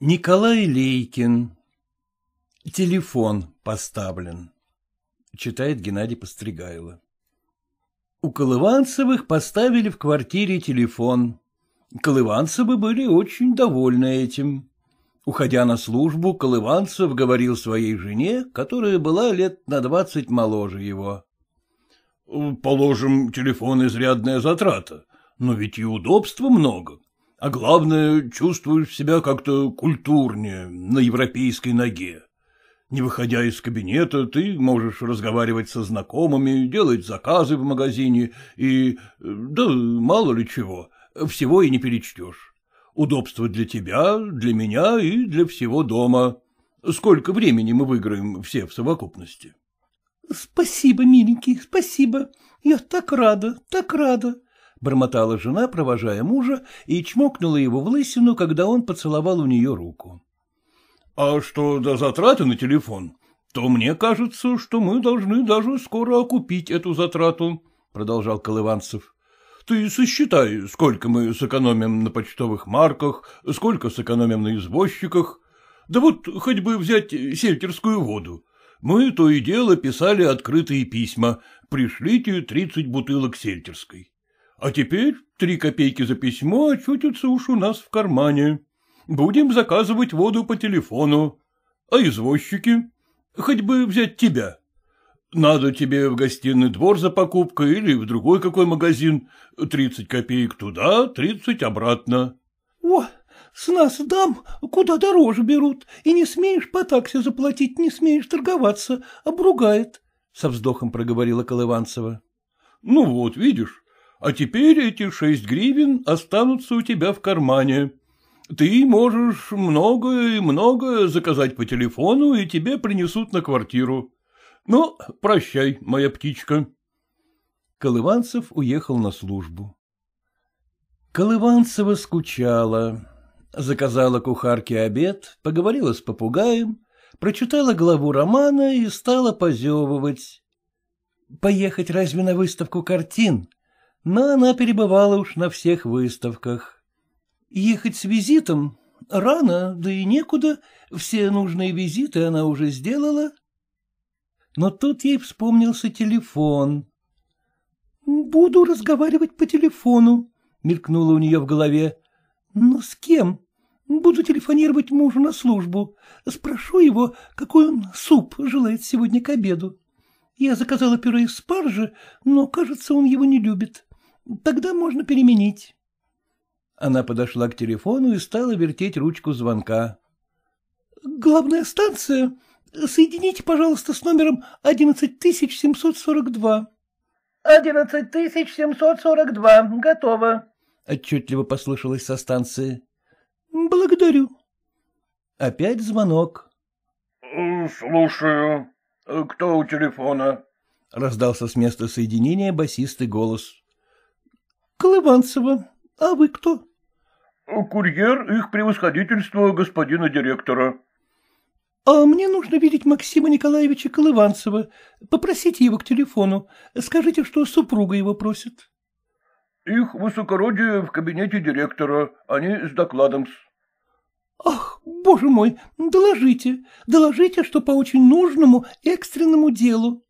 Николай Лейкин. Телефон поставлен. Читает Геннадий Постригайло. У Колыванцевых поставили в квартире телефон. Колыванцевы были очень довольны этим. Уходя на службу, Колыванцев говорил своей жене, которая была лет на двадцать моложе его. — Положим, телефон изрядная затрата, но ведь и удобства много. А главное, чувствуешь себя как-то культурнее, на европейской ноге. Не выходя из кабинета, ты можешь разговаривать со знакомыми, делать заказы в магазине и... да мало ли чего, всего и не перечтешь. Удобство для тебя, для меня и для всего дома. Сколько времени мы выиграем все в совокупности? — Спасибо, миленький, спасибо. Я так рада, так рада, — бормотала жена, провожая мужа, и чмокнула его в лысину, когда он поцеловал у нее руку. — А что до затраты на телефон, то мне кажется, что мы должны даже скоро окупить эту затрату, — продолжал Колыванцев. — Ты сосчитай, сколько мы сэкономим на почтовых марках, сколько сэкономим на извозчиках. Да вот хоть бы взять сельтерскую воду. Мы то и дело писали открытые письма. Пришлите тридцать бутылок сельтерской. А теперь три копейки за письмо очутятся уж у нас в кармане. Будем заказывать воду по телефону. А извозчики? Хоть бы взять тебя. Надо тебе в гостиный двор за покупкой или в другой какой магазин. Тридцать копеек туда, тридцать обратно. — О, с нас дам куда дороже берут, и не смеешь по такси заплатить, не смеешь торговаться, обругает, — со вздохом проговорила Колыванцева. — Ну вот, видишь, а теперь эти шесть гривен останутся у тебя в кармане. Ты можешь многое и многое заказать по телефону, и тебе принесут на квартиру. Ну, прощай, моя птичка. Колыванцев уехал на службу. Колыванцева скучала. Заказала кухарке обед, поговорила с попугаем, прочитала главу романа и стала позевывать. Поехать разве на выставку картин? Но она перебывала уж на всех выставках. Ехать с визитом рано, да и некуда, все нужные визиты она уже сделала. Но тут ей вспомнился телефон. «Буду разговаривать по телефону», — мелькнуло у нее в голове. «Но с кем? Буду телефонировать мужу на службу. Спрошу его, какой он суп желает сегодня к обеду. Я заказала пюре из спаржи, но, кажется, он его не любит. Тогда можно переменить. Она подошла к телефону и стала вертеть ручку звонка. — Главная станция. Соедините, пожалуйста, с номером одиннадцать тысяч семьсот сорок два. — Одиннадцать тысяч семьсот сорок два. Готово. — отчетливо послышалось со станции. — Благодарю. Опять звонок. — Слушаю. Кто у телефона? — раздался с места соединения басистый голос. Колыванцева. А вы кто? — Курьер их превосходительства господина директора. — А мне нужно видеть Максима Николаевича Колыванцева. Попросите его к телефону. Скажите, что супруга его просит. — Их высокородие в кабинете директора. Они с докладом -с. — Ах, боже мой, доложите, доложите, что по очень нужному, экстренному делу.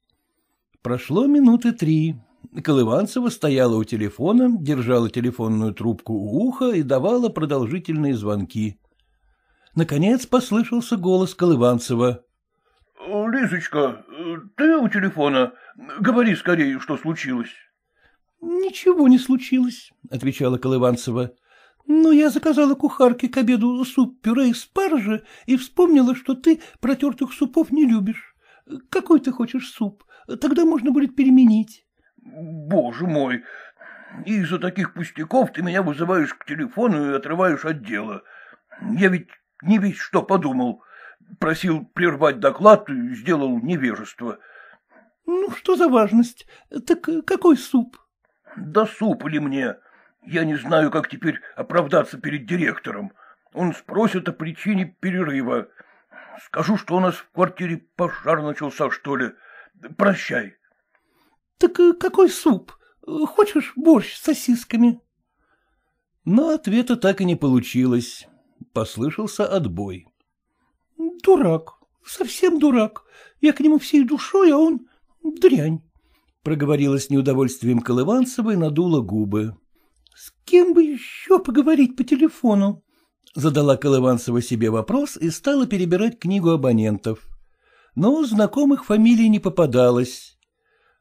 Прошло минуты три. Колыванцева стояла у телефона, держала телефонную трубку у уха и давала продолжительные звонки. Наконец послышался голос Колыванцева. — Лизочка, ты у телефона? Говори скорее, что случилось. — Ничего не случилось, — отвечала Колыванцева. — Но я заказала кухарке к обеду суп-пюре из спаржи и вспомнила, что ты протертых супов не любишь. Какой ты хочешь суп? Тогда можно будет переменить. Боже мой! Из-за таких пустяков ты меня вызываешь к телефону и отрываешь от дела. Я ведь не весь что подумал. Просил прервать доклад и сделал невежество. — Ну, что за важность? Так какой суп? — Да суп ли мне? Я не знаю, как теперь оправдаться перед директором. Он спросит о причине перерыва. Скажу, что у нас в квартире пожар начался, что ли. Прощай. — Так э, какой суп? Хочешь борщ с сосисками? Но ответа так и не получилось. послышался отбой. — Дурак, совсем дурак. Я к нему всей душой, а он дрянь, — проговорила с неудовольствием Колыванцева и надула губы. — С кем бы еще поговорить по телефону? Задала Колыванцева себе вопрос и стала перебирать книгу абонентов. Но знакомых фамилий не попадалось.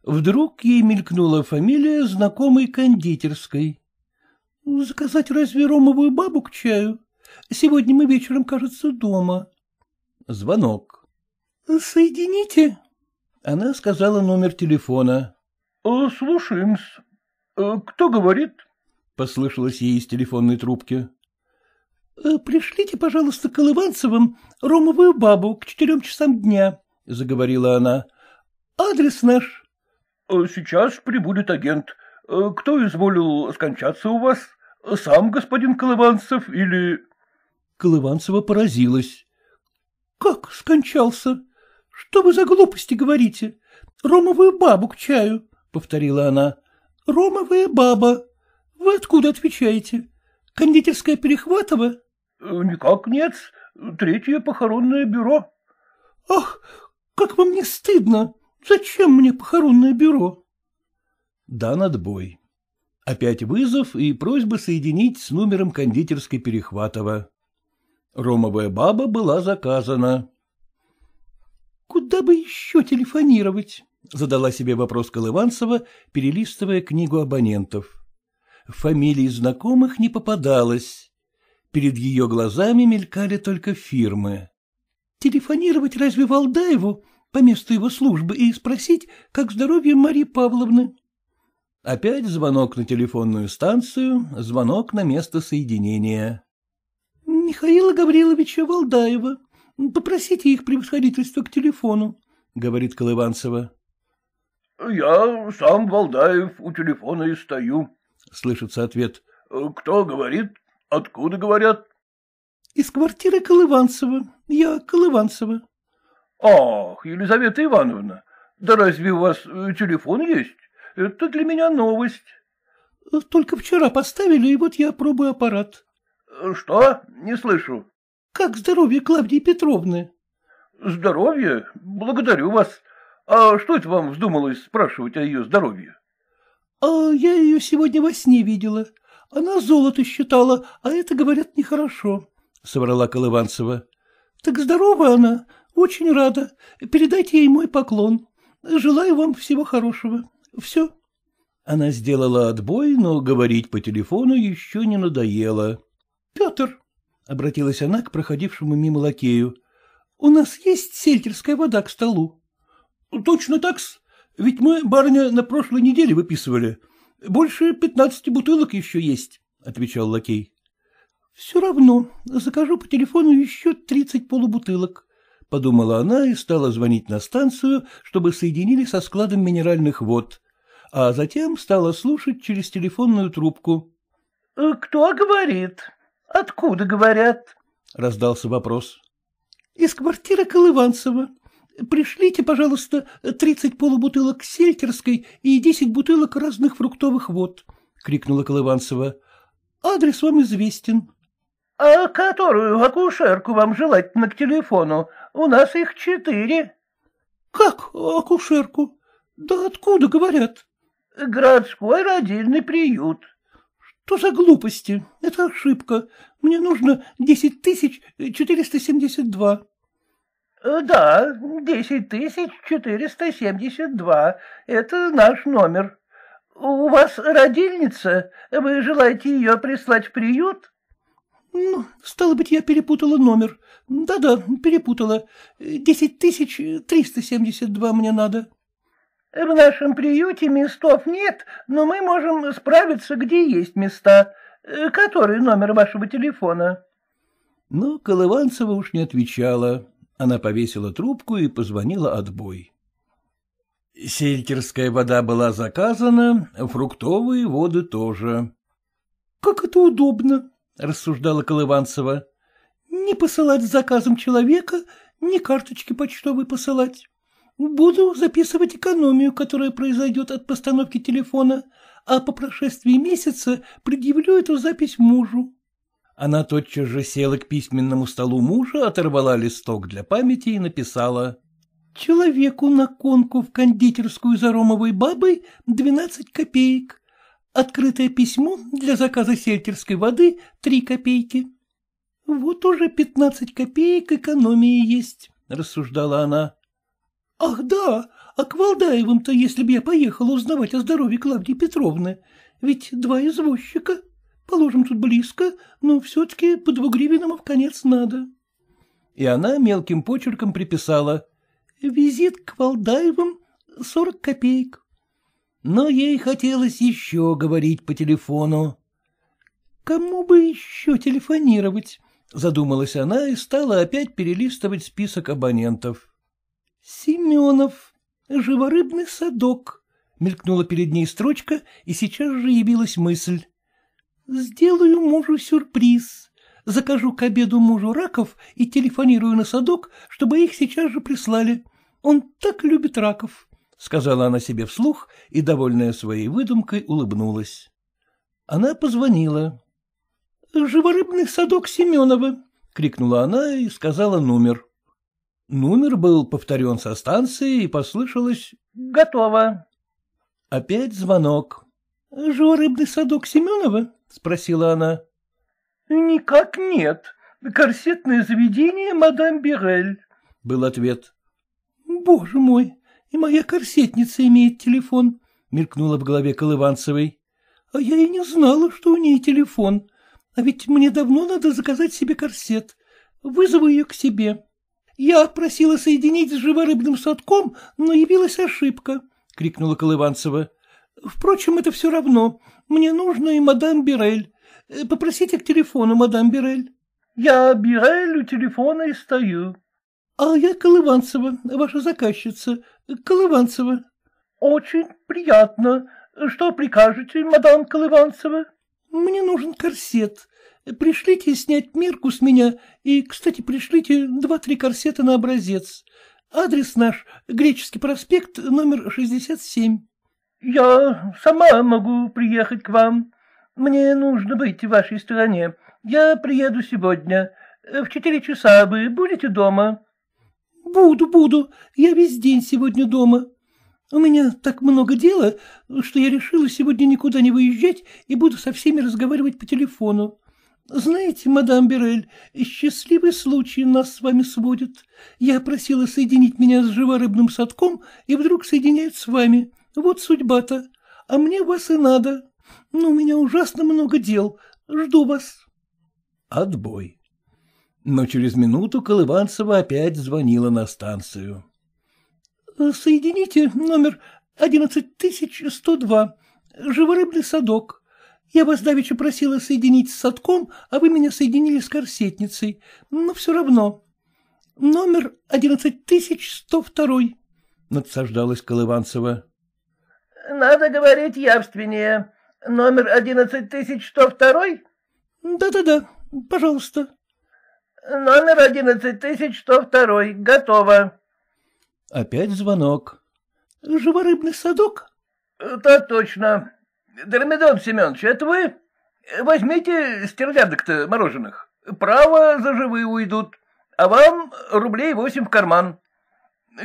Вдруг ей мелькнула фамилия знакомой кондитерской. — Заказать разве ромовую бабу к чаю? Сегодня мы вечером, кажется, дома. Звонок. — Соедините. Она сказала номер телефона. «Э, — Слушаем-с. Э, кто говорит? — послышалось ей из телефонной трубки. Э, — Пришлите, пожалуйста, Колыванцевым ромовую бабу к четырем часам дня, — заговорила она. — Адрес наш. — Сейчас прибудет агент. Кто изволил скончаться у вас? Сам господин Колыванцев или... Колыванцева поразилась. — Как скончался? Что вы за глупости говорите? Ромовую бабу к чаю, — повторила она. — Ромовая баба. Вы откуда отвечаете? Кондитерская Перехватова? — Никак нет. Третье похоронное бюро. — Ах, как вам не стыдно! Зачем мне похоронное бюро? Дан отбой. Опять вызов и просьба соединить с номером кондитерской Перехватова. Ромовая баба была заказана. — Куда бы еще телефонировать? — задала себе вопрос Колыванцева, перелистывая книгу абонентов. Фамилий знакомых не попадалось. Перед ее глазами мелькали только фирмы. — Телефонировать разве Валдаеву по месту его службы и спросить, как здоровье Марии Павловны? Опять звонок на телефонную станцию, звонок на место соединения. — Михаила Гавриловича Валдаева. Попросите их превосходительство к телефону, — говорит Колыванцева. — Я сам Валдаев у телефона и стою, — слышится ответ. — Кто говорит? Откуда говорят? — Из квартиры Колыванцева. Я Колыванцева. — Ах, Елизавета Ивановна, да разве у вас э, телефон есть? Это для меня новость. — Только вчера поставили, и вот я пробую аппарат. — Что? Не слышу. — Как здоровье Клавдии Петровны? — Здоровье? Благодарю вас. А что это вам вздумалось спрашивать о ее здоровье? — А я ее сегодня во сне видела. Она золото считала, а это, говорят, нехорошо, — соврала Колыванцева. — Так здорова она, очень рада. Передайте ей мой поклон. Желаю вам всего хорошего. Все. Она сделала отбой, но говорить по телефону еще не надоело. — Петр, — обратилась она к проходившему мимо лакею, — у нас есть сельтерская вода к столу? — Точно так-с. Ведь мы, барыня, на прошлой неделе выписывали. Больше пятнадцати бутылок еще есть, — отвечал лакей. — Все равно, закажу по телефону еще тридцать полубутылок, — подумала она и стала звонить на станцию, чтобы соединили со складом минеральных вод а затем стала слушать через телефонную трубку. «Э, — Кто говорит? Откуда говорят? — раздался вопрос. — Из квартиры Колыванцева. Пришлите, пожалуйста, тридцать полубутылок сельтерской и десять бутылок разных фруктовых вод, — крикнула Колыванцева. — Адрес вам известен. — А которую акушерку вам желательно к телефону? У нас их четыре. — Как акушерку? Да откуда говорят? Городской родильный приют. Что за глупости? Это ошибка. Мне нужно десять тысяч четыреста семьдесят два. Да, десять тысяч четыреста семьдесят два. Это наш номер. У вас родильница? Вы желаете ее прислать в приют? Ну, стало быть, я перепутала номер. Да-да, перепутала. Десять тысяч триста семьдесят два мне надо. В нашем приюте местов нет, но мы можем справиться, где есть места. Э, который номер вашего телефона? Но Колыванцева уж не отвечала. Она повесила трубку и позвонила отбой. Сельтерская вода была заказана, фруктовые воды тоже. — Как это удобно, — рассуждала Колыванцева. — Не посылать с заказом человека, ни карточки почтовой посылать. Буду записывать экономию, которая произойдет от постановки телефона, а по прошествии месяца предъявлю эту запись мужу. Она тотчас же села к письменному столу мужа, оторвала листок для памяти и написала. «Человеку на конку в кондитерскую за ромовой бабой двенадцать копеек. Открытое письмо для заказа сельтерской воды три копейки. Вот уже пятнадцать копеек экономии есть», — рассуждала она. «Ах да, а к Валдаевым-то, если б я поехала узнавать о здоровье Клавдии Петровны, ведь два извозчика, положим, тут близко, но все-таки по двугривенному в конец надо». И она мелким почерком приписала «Визит к Валдаевым — сорок копеек». Но ей хотелось еще говорить по телефону. «Кому бы еще телефонировать?» — задумалась она и стала опять перелистывать список абонентов. «Семенов, живорыбный садок», — мелькнула перед ней строчка, и сейчас же явилась мысль. «Сделаю мужу сюрприз. Закажу к обеду мужу раков и телефонирую на садок, чтобы их сейчас же прислали. Он так любит раков», — сказала она себе вслух и, довольная своей выдумкой, улыбнулась. Она позвонила. «Живорыбный садок Семенова», — крикнула она и сказала номер. Номер был повторен со станции, и послышалось «Готово». Опять звонок. — Живорыбный садок Семенова? — спросила она. — Никак нет. Корсетное заведение мадам Бирель, — был ответ. — Боже мой, и моя корсетница имеет телефон, — мелькнула в голове Колыванцевой. — А я и не знала, что у ней телефон. А ведь мне давно надо заказать себе корсет. Вызову ее к себе. Я просила соединить с живорыбным садком, но явилась ошибка, — крикнула Колыванцева. — Впрочем, это все равно. Мне нужно и мадам Бирель. Попросите к телефону, мадам Бирель. — Я Бирель у телефона и стою. — А я Колыванцева, ваша заказчица. Колыванцева. — Очень приятно. Что прикажете, мадам Колыванцева? — Мне нужен корсет. Пришлите снять мерку с меня и, кстати, пришлите два-три корсета на образец. Адрес наш — Греческий проспект, номер 67. — Я сама могу приехать к вам. Мне нужно быть в вашей стороне. Я приеду сегодня. В четыре часа вы будете дома? — Буду, буду. Я весь день сегодня дома. У меня так много дела, что я решила сегодня никуда не выезжать и буду со всеми разговаривать по телефону. Знаете, мадам Бирель, счастливый случай нас с вами сводит. Я просила соединить меня с живорыбным садком, и вдруг соединяют с вами. Вот судьба-то. А мне вас и надо. Но у меня ужасно много дел. Жду вас. Отбой. Но через минуту Колыванцева опять звонила на станцию. — Соедините номер одиннадцать тысяч сто два. Живорыбный садок. Я вас давеча просила соединить с садком, а вы меня соединили с корсетницей. Но все равно. Номер одиннадцать тысяч сто второй. Надсаждалась Колыванцева. — Надо говорить явственнее. Номер одиннадцать тысяч сто второй? Да — Да-да-да, пожалуйста. — Номер одиннадцать тысяч сто второй. Готово. Опять звонок. — Живорыбный садок? — Так точно. Дормидон Семенович, это вы? Возьмите стерлядок-то мороженых. Право за живые уйдут, а вам рублей восемь в карман.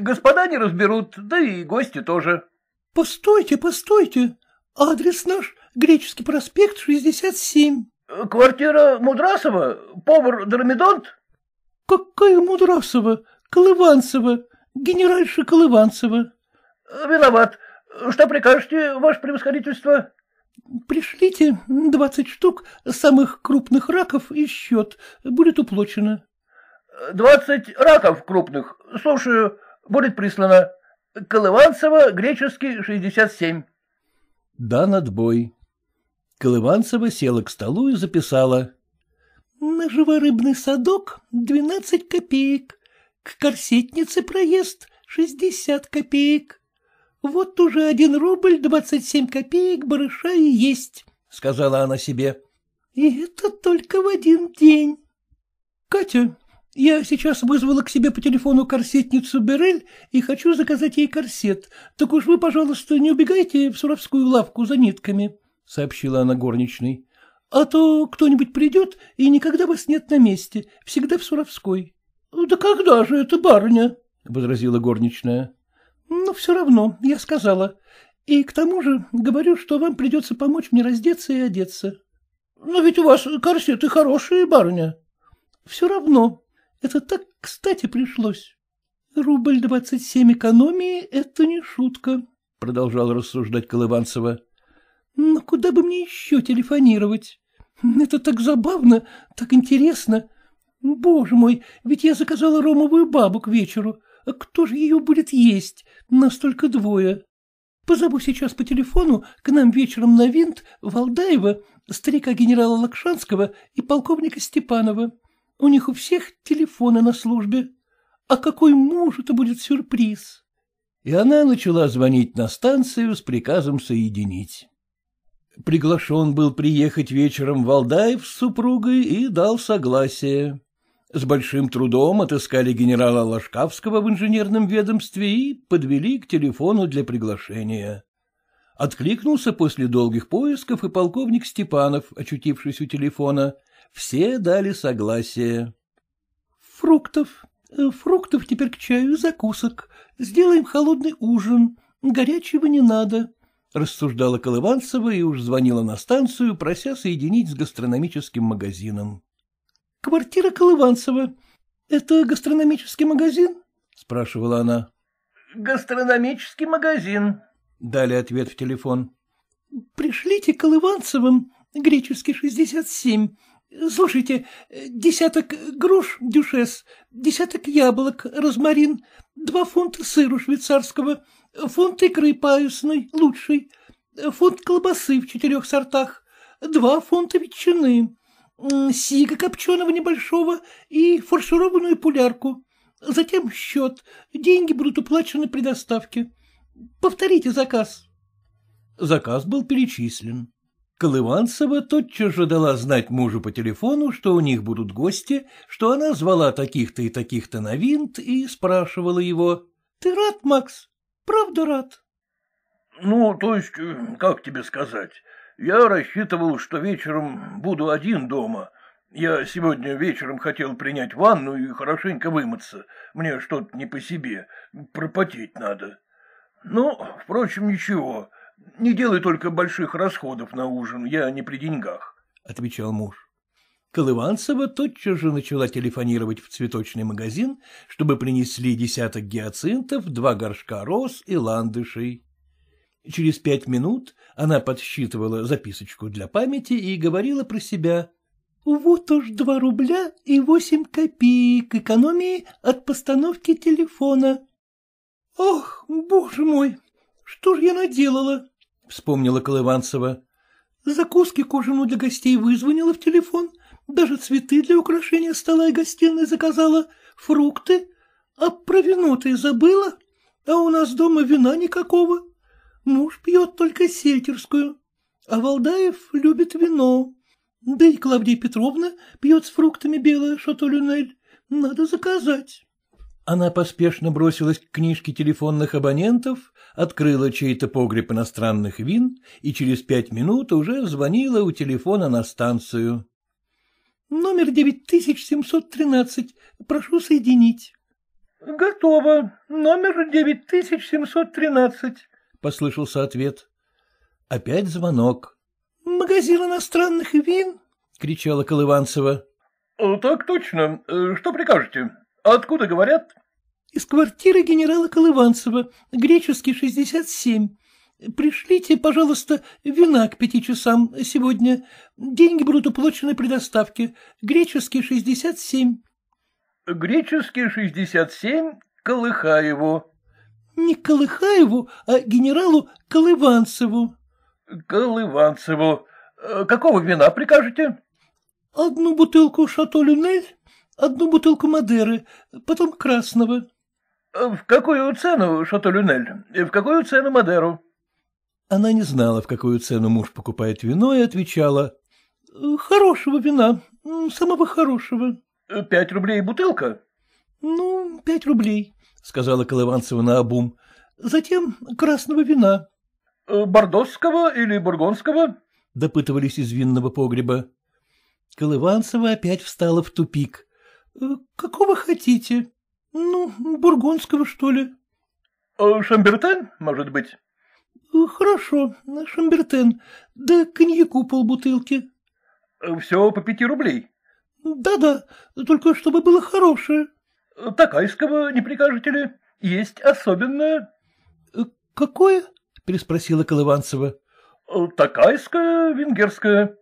Господа не разберут, да и гости тоже. — Постойте, постойте. Адрес наш — Греческий проспект, 67. — Квартира Мудрасова? Повар Дормидонт? — Какая Мудрасова? Колыванцева. Генеральша Колыванцева. — Виноват. Что прикажете, ваше превосходительство? — Пришлите двадцать штук самых крупных раков и счет. Будет уплочено. — Двадцать раков крупных. Слушаю, будет прислано. Колыванцева, греческий, шестьдесят семь. Дан отбой. Колыванцева села к столу и записала. — На живорыбный садок двенадцать копеек, к корсетнице проезд шестьдесят копеек. Вот уже один рубль двадцать семь копеек барыша и есть, — сказала она себе. — И это только в один день. — Катя, я сейчас вызвала к себе по телефону корсетницу Берель и хочу заказать ей корсет. Так уж вы, пожалуйста, не убегайте в суровскую лавку за нитками, — сообщила она горничной. — А то кто-нибудь придет, и никогда вас нет на месте, всегда в Суровской. — Да когда же это, барыня? — возразила горничная. — Ну, все равно, я сказала. И к тому же говорю, что вам придется помочь мне раздеться и одеться. — Но ведь у вас корсеты хорошие, барыня. — Все равно. Это так кстати пришлось. Рубль двадцать семь экономии — это не шутка, — продолжала рассуждать Колыванцева. — Но куда бы мне еще телефонировать? Это так забавно, так интересно. Боже мой, ведь я заказала ромовую бабу к вечеру. А кто же ее будет есть? Нас только двое. Позову сейчас по телефону к нам вечером на винт Валдаева, старика генерала Лакшанского и полковника Степанова. У них у всех телефоны на службе. А какой муж это будет сюрприз? И она начала звонить на станцию с приказом соединить. Приглашен был приехать вечером Валдаев с супругой и дал согласие. С большим трудом отыскали генерала Ложкавского в инженерном ведомстве и подвели к телефону для приглашения. Откликнулся после долгих поисков и полковник Степанов, очутившись у телефона. Все дали согласие. — Фруктов, э, фруктов теперь к чаю закусок. Сделаем холодный ужин. Горячего не надо, — рассуждала Колыванцева и уж звонила на станцию, прося соединить с гастрономическим магазином. — Квартира Колыванцева. Это гастрономический магазин? — спрашивала она. — Гастрономический магазин. Дали ответ в телефон. — Пришлите Колыванцевым, греческий шестьдесят семь. Слушайте, десяток груш дюшес, десяток яблок, розмарин, два фунта сыру швейцарского, фунт икры паюсной, лучшей, фунт колбасы в четырех сортах, два фунта ветчины, сига копченого небольшого и фаршированную пулярку. Затем счет. Деньги будут уплачены при доставке. Повторите заказ. Заказ был перечислен. Колыванцева тотчас же дала знать мужу по телефону, что у них будут гости, что она звала таких-то и таких-то на винт и спрашивала его. — Ты рад, Макс? Правда рад? — Ну, то есть, э, как тебе сказать, я рассчитывал, что вечером буду один дома. Я сегодня вечером хотел принять ванну и хорошенько вымыться. Мне что-то не по себе, пропотеть надо. Ну, впрочем, ничего. Не делай только больших расходов на ужин, я не при деньгах, — отвечал муж. Колыванцева тотчас же начала телефонировать в цветочный магазин, чтобы принесли десяток гиацинтов, два горшка роз и ландышей. Через пять минут она подсчитывала записочку для памяти и говорила про себя. — Вот уж два рубля и восемь копеек экономии от постановки телефона. — Ох, боже мой, что ж я наделала? — вспомнила Колыванцева. — Закуски к ужину для гостей вызвонила в телефон, даже цветы для украшения стола и гостиной заказала, фрукты. А про вино ты забыла? А у нас дома вина никакого. Муж пьет только сельтерскую, а Валдаев любит вино. Да и Клавдия Петровна пьет с фруктами белое шато-люнель. Надо заказать. Она поспешно бросилась к книжке телефонных абонентов, открыла чей-то погреб иностранных вин и через пять минут уже звонила у телефона на станцию. — Номер девять тысяч семьсот тринадцать. Прошу соединить. — Готово. Номер девять тысяч семьсот тринадцать послышался ответ. Опять звонок. — Магазин иностранных вин? — кричала Колыванцева. — Так точно. Э, что прикажете? Откуда говорят? — Из квартиры генерала Колыванцева, греческий 67. Пришлите, пожалуйста, вина к пяти часам сегодня. Деньги будут уплачены при доставке. Греческий 67. — Греческий 67, Колыхаеву. Не Колыхаеву, а генералу Колыванцеву. — Колыванцеву. Э, какого вина прикажете? — Одну бутылку Шато-Люнель, одну бутылку Мадеры, потом красного. Э, — В какую цену Шато-Люнель? В какую цену Мадеру? Она не знала, в какую цену муж покупает вино, и отвечала. — Хорошего вина, самого хорошего. — Пять рублей бутылка? — Ну, пять рублей. — сказала Колыванцева наобум. — Затем красного вина. — Бордосского или бургонского? — допытывались из винного погреба. Колыванцева опять встала в тупик. «Э, — Какого хотите? Ну, бургундского, что ли? — Шамбертен, может быть? Э, — Хорошо, шамбертен, да коньяку полбутылки. — Все по пяти рублей? Да — Да-да, только чтобы было хорошее. — Такайского не прикажете ли? Есть особенное. Э, — Какое? — переспросила Колыванцева. — Такайское, венгерское.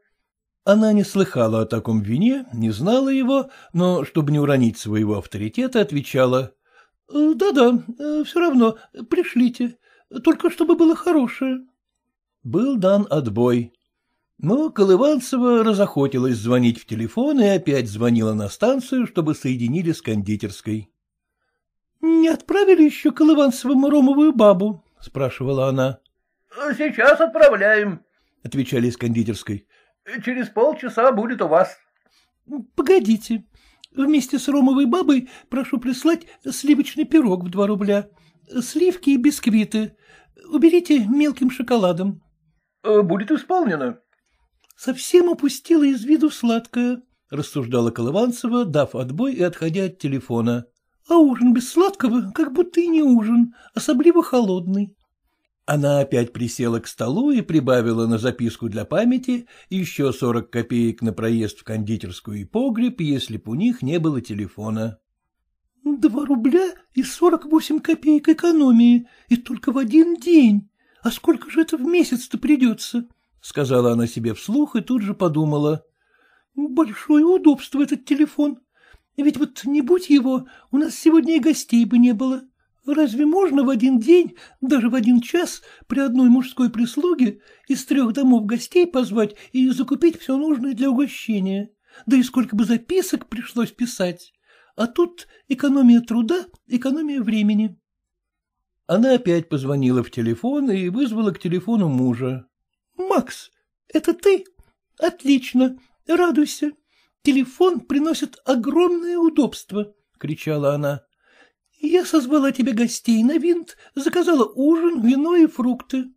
Она не слыхала о таком вине, не знала его, но, чтобы не уронить своего авторитета, отвечала. «Э, — Да-да, э, все равно, пришлите, только чтобы было хорошее. Был дан отбой. Но Колыванцева разохотилась звонить в телефон и опять звонила на станцию, чтобы соединили с кондитерской. — Не отправили еще Колыванцеву ромовую бабу? — спрашивала она. — Сейчас отправляем, — отвечали из кондитерской. Через полчаса будет у вас. — Погодите. Вместе с ромовой бабой прошу прислать сливочный пирог в два рубля, сливки и бисквиты. Уберите мелким шоколадом. Э, — Будет исполнено. — Совсем упустила из виду сладкое, — рассуждала Колыванцева, дав отбой и отходя от телефона. — А ужин без сладкого, как будто и не ужин, особливо холодный. Она опять присела к столу и прибавила на записку для памяти еще сорок копеек на проезд в кондитерскую и погреб, если б у них не было телефона. — Два рубля и сорок восемь копеек экономии, и только в один день. А сколько же это в месяц-то придется? — сказала она себе вслух и тут же подумала. — Большое удобство этот телефон. Ведь вот не будь его, у нас сегодня и гостей бы не было. Разве можно в один день, даже в один час, при одной мужской прислуге из трех домов гостей позвать и закупить все нужное для угощения? Да и сколько бы записок пришлось писать. А тут экономия труда, экономия времени. Она опять позвонила в телефон и вызвала к телефону мужа. — Макс, это ты? Отлично, радуйся. Телефон приносит огромное удобство, — кричала она. Я созвала тебе гостей на винт, заказала ужин, вино и фрукты.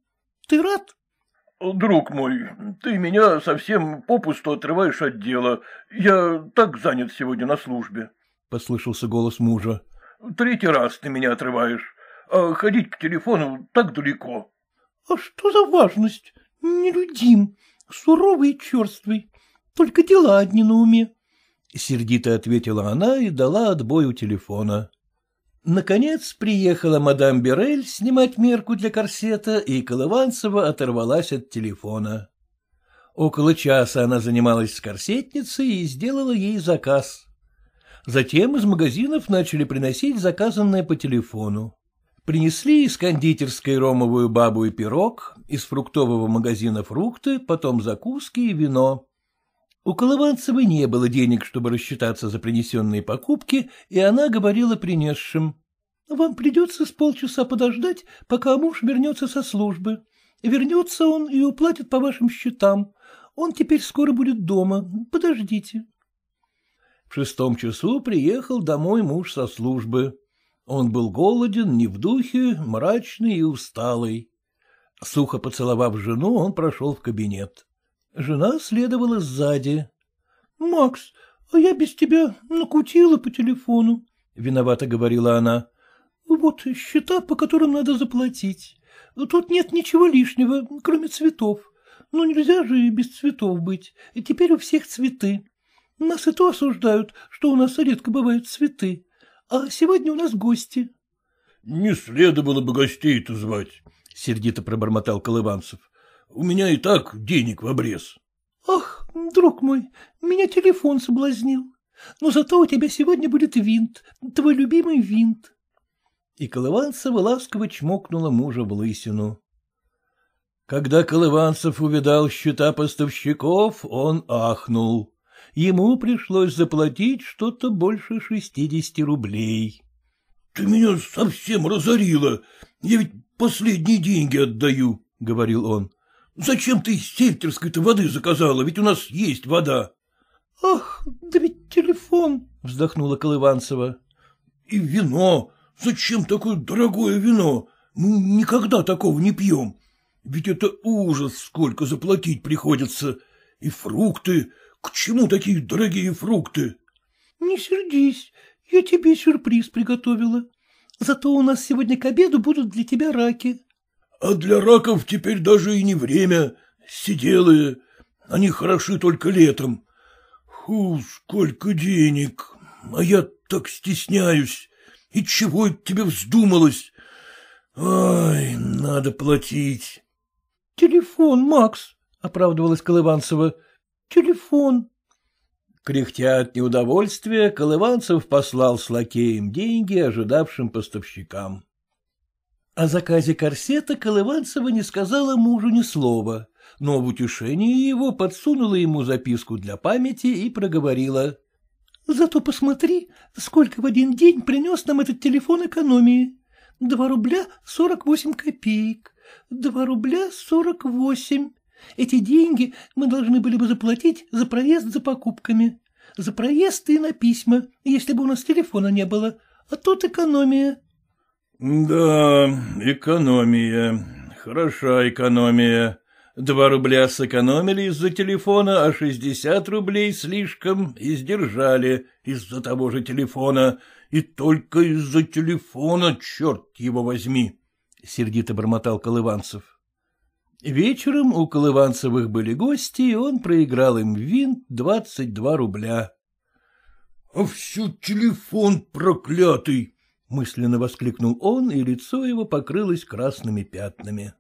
Ты рад? — Друг мой, ты меня совсем попусту отрываешь от дела. Я так занят сегодня на службе. — послышался голос мужа. — Третий раз ты меня отрываешь. А ходить к телефону так далеко. — А что за важность? Нелюдим, суровый и черствый. Только дела одни на уме. Сердито ответила она и дала отбой у телефона. Наконец приехала мадам Берель снимать мерку для корсета, и Колыванцева оторвалась от телефона. Около часа она занималась с корсетницей и сделала ей заказ. Затем из магазинов начали приносить заказанное по телефону. Принесли из кондитерской ромовую бабу и пирог, из фруктового магазина фрукты, потом закуски и вино. У Колыванцевой не было денег, чтобы рассчитаться за принесенные покупки, и она говорила принесшим. — Вам придется с полчаса подождать, пока муж вернется со службы. Вернется он и уплатит по вашим счетам. Он теперь скоро будет дома. Подождите. В шестом часу приехал домой муж со службы. Он был голоден, не в духе, мрачный и усталый. Сухо поцеловав жену, он прошел в кабинет. Жена следовала сзади. — Макс, а я без тебя накутила по телефону, — виновато говорила она. — Вот счета, по которым надо заплатить. Тут нет ничего лишнего, кроме цветов. Ну, нельзя же и без цветов быть. И теперь у всех цветы. Нас и то осуждают, что у нас редко бывают цветы. А сегодня у нас гости. — Не следовало бы гостей-то звать, — сердито пробормотал Колыванцев. У меня и так денег в обрез. — Ах, друг мой, меня телефон соблазнил. Но зато у тебя сегодня будет винт, твой любимый винт. И Колыванцева ласково чмокнула мужа в лысину. Когда Колыванцев увидал счета поставщиков, он ахнул. Ему пришлось заплатить что-то больше шестидесяти рублей. — Ты меня совсем разорила. Я ведь последние деньги отдаю, — говорил он. Зачем ты сельтерской-то воды заказала? Ведь у нас есть вода. — Ах, да ведь телефон, — вздохнула Колыванцева. — И вино. Зачем такое дорогое вино? Мы никогда такого не пьем. Ведь это ужас, сколько заплатить приходится. И фрукты. К чему такие дорогие фрукты? — Не сердись, я тебе сюрприз приготовила. Зато у нас сегодня к обеду будут для тебя раки. — А для раков теперь даже и не время. Сиделые. Они хороши только летом. Фу, сколько денег. А я так стесняюсь. И чего это тебе вздумалось? Ай, надо платить. — Телефон, Макс, — оправдывалась Колыванцева. — Телефон. Кряхтя от неудовольствия, Колыванцев послал с лакеем деньги ожидавшим поставщикам. О заказе корсета Колыванцева не сказала мужу ни слова, но в утешении его подсунула ему записку для памяти и проговорила. — Зато посмотри, сколько в один день принес нам этот телефон экономии. Два рубля сорок восемь копеек. Два рубля сорок восемь. Эти деньги мы должны были бы заплатить за проезд за покупками. За проезд и на письма, если бы у нас телефона не было. А тут экономия. — Да, экономия. Хороша экономия. Два рубля сэкономили из-за телефона, а шестьдесят рублей слишком издержали из-за того же телефона. И только из-за телефона, черт его возьми! — сердито бормотал Колыванцев. Вечером у Колыванцевых были гости, и он проиграл им винт двадцать два рубля. — А всю телефон проклятый! — мысленно воскликнул он, и лицо его покрылось красными пятнами.